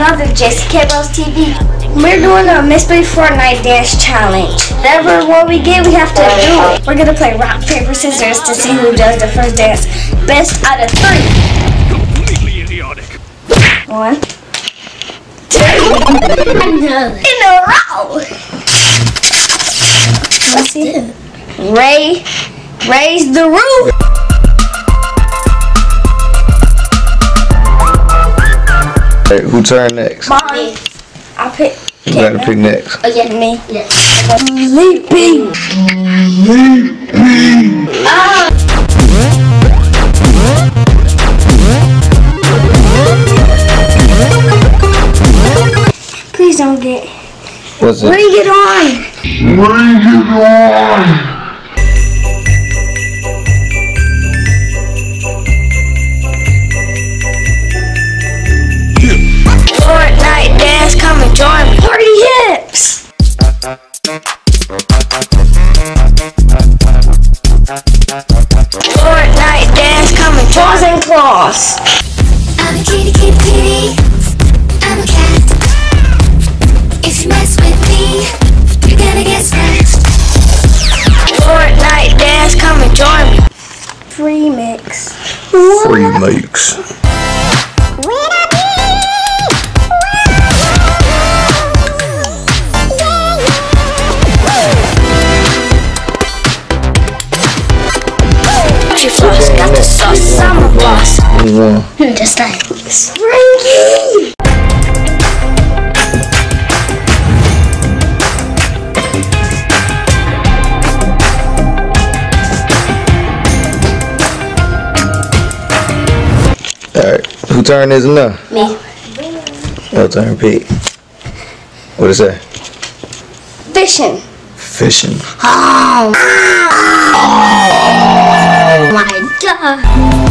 JCK Bros TV. We're doing a Mystery Fortnite Dance Challenge. Whatever one we get, we have to do it. We're gonna play rock, paper, scissors to see who does the first dance. Best out of three. Completely idiotic. One, two, in a row. Let's see. Ray, raise the roof. Hey, who turn next? Mommy, I pick. You gotta pick next. Oh, Again, me. Sleeping. Please don't get. What's Bring it? On. Bring it on. And. I'm a kitty, kitty, kitty. I'm a cat. If you mess with me, you're gonna get scratched. Fortnite dance, come and join me. Free mix. Free makes. Got the sauce, I'm a boss. Just like Springy. Alright. Who turn is it now? Me. Your turn, Pete. What is that? Fishing. Fishing. Oh. oh my god.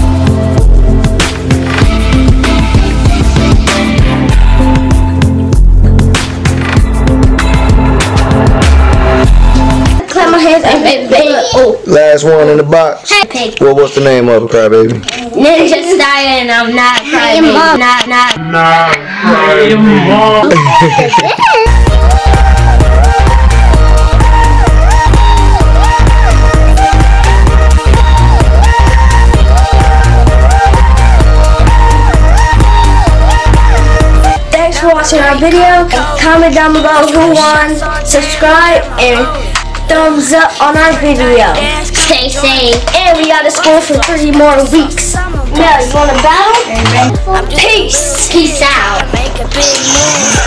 Last one in the box. pig. What what's the name of it, crybaby? Ninja style and I'm not crying. Not, not. Thanks for watching our video. Comment down below who won. Subscribe and thumbs up on our video. Stay safe. And we got to school for three more weeks. Now, you want to battle? Peace. Peace out.